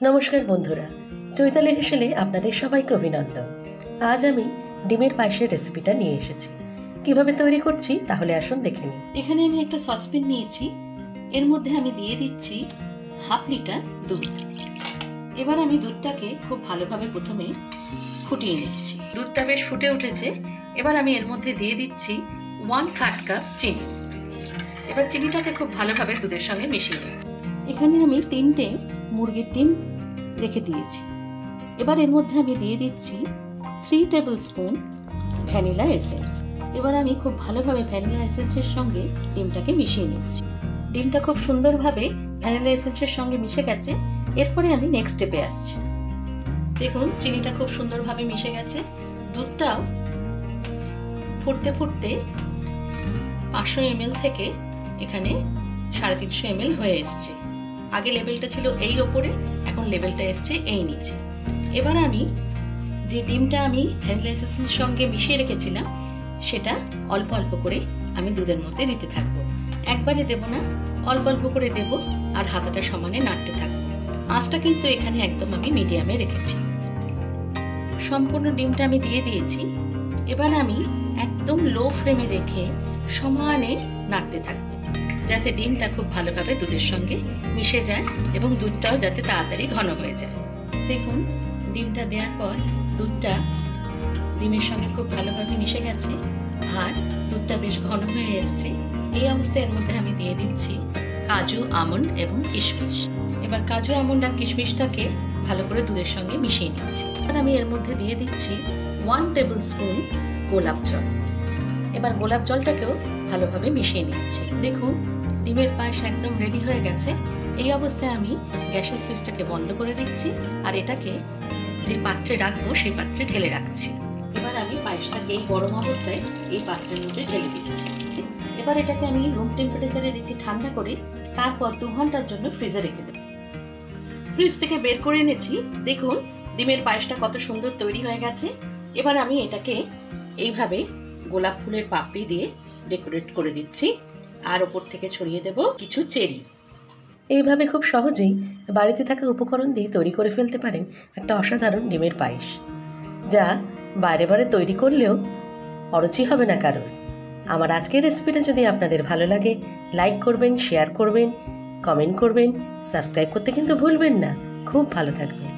নমস্কার বন্ধুরা, চৈতালি হেসেলে আপনাদের সবাইকে অভিনন্দন। আজ আমি ডিমের পায়েসের রেসিপিটা নিয়ে এসেছি। কীভাবে তৈরি করছি তাহলে আসুন দেখে নিন এখানে আমি একটা সসপ্যান নিয়েছি। এর মধ্যে আমি দিয়ে দিচ্ছি হাফ লিটার দুধ। এবার আমি দুধটাকে খুব ভালোভাবে প্রথমে ফুটিয়ে নিচ্ছি। দুধটা বেশ ফুটে উঠেছে। এবার আমি এর মধ্যে দিয়ে দিচ্ছি ওয়ান থার্ড কাপ চিনি। এবার চিনিটাকে খুব ভালোভাবে দুধের সঙ্গে মিশিয়ে এখানে আমি তিনটে মুরগির ডিম রেখে দিয়েছি। এবার এর মধ্যে আমি দিয়ে দিচ্ছি three table spoon vanilla essence এবার আমি খুব ভালোভাবে ভ্যানিলা এসেন্সের সঙ্গে ডিমটাকে মিশিয়ে নিচ্ছি। ডিমটা খুব সুন্দরভাবে ভ্যানিলা এসেন্সের সঙ্গে মিশে গেছে। এরপরে আমি নেক্সট স্টেপে আসছি। দেখুন, চিনিটা খুব সুন্দরভাবে মিশে গেছে। দুধটাও ফুটতে ফুটতে পাঁচশো এমএল থেকে এখানে সাড়ে তিনশো এমএল হয়ে এসছে। আগে লেভেলটা ছিল এই ওপরে, এখন লেভেলটা এসছে এই নিচে। এবার আমি যে ডিমটা আমি ভ্যানিলা সঙ্গে মিশিয়ে রেখেছিলাম, সেটা অল্প অল্প করে আমি দুধের মধ্যে দিতে থাকব। একবারে দেব না, অল্প অল্প করে দেব আর হাতাটা সমানে নাড়তে থাকব। আঁচটা কিন্তু এখানে একদম আমি মিডিয়ামে রেখেছি। সম্পূর্ণ ডিমটা আমি দিয়ে দিয়েছি। এবার আমি একদম লো ফ্লেমে রেখে সমানে নাড়তে থাকব। যাতে ডিমটা খুব ভালোভাবে দুধের সঙ্গে মিশে যায় এবং দুধটাও যাতে তাড়াতাড়ি ঘন হয়ে যায়। দেখুন, ডিমটা দেওয়ার পর দুধটা ডিমের সঙ্গে খুব ভালোভাবে মিশে গেছে আর দুধটা বেশ ঘন হয়ে এসছে। এই অবস্থায় এর মধ্যে আমি দিয়ে দিচ্ছি কাজু, আমন্ড এবং কিশমিশ। এবার কাজু, আমন্ড আর কিশমিশটাকে ভালো করে দুধের সঙ্গে মিশিয়ে নিচ্ছি। এবার আমি এর মধ্যে দিয়ে দিচ্ছি ওয়ান টেবিল স্পুন গোলাপ জল। এবার গোলাপ জলটাকেও ভালোভাবে মিশিয়ে নিচ্ছি। দেখুন ডিমের পায়েস একদম রেডি হয়ে গেছে। এই অবস্থায় আমি গ্যাসের সুইচটাকে বন্ধ করে দিচ্ছি আর এটাকে যে পাত্রে রাখব সেই পাত্রে ঢেলে রাখছি। এবার আমি পায়েসটাকে এই গরম অবস্থায় এই পাত্রের মধ্যে ঢেলে দিচ্ছি। এবার এটাকে আমি রুম টেম্পারেচারে রেখে ঠান্ডা করে তারপর দু ঘণ্টার জন্য ফ্রিজে রেখে দেব। ফ্রিজ থেকে বের করে এনেছি। দেখুন, ডিমের পায়েসটা কত সুন্দর তৈরি হয়ে গেছে। এবার আমি এটাকে এইভাবে গোলাপ ফুলের পাপড়ি দিয়ে ডেকোরেট করে দিচ্ছি। আর ওপর থেকে ছড়িয়ে দেব কিছু চেরি। এইভাবে খুব সহজেই বাড়িতে থাকা উপকরণ দিয়ে তৈরি করে ফেলতে পারেন একটা অসাধারণ ডিমের পায়েস, যা বাইরে বাইরে তৈরি করলেও অরুচি হবে না কারোর। আমার আজকের রেসিপিটা যদি আপনাদের ভালো লাগে লাইক করবেন শেয়ার করবেন কমেন্ট করবেন সাবস্ক্রাইব করতে কিন্তু ভুলবেন না। খুব ভালো থাকবেন।